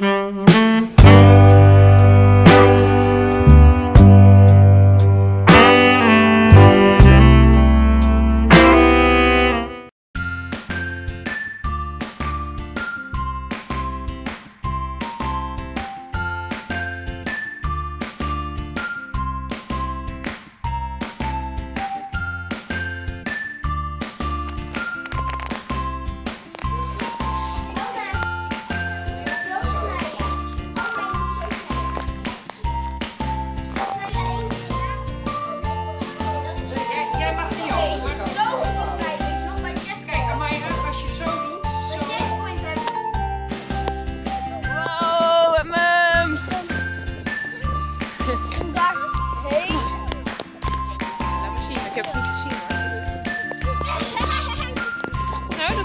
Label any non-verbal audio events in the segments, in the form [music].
Oh. [laughs] [laughs]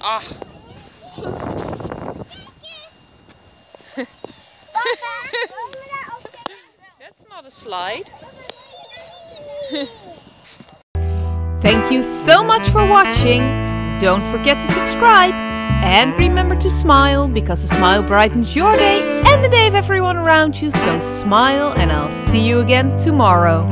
Ah, [laughs] that's not a slide. [laughs] Thank you so much for watching. Don't forget to subscribe. And remember to smile because a smile brightens your day and the day of everyone around you. So smile and I'll see you again tomorrow.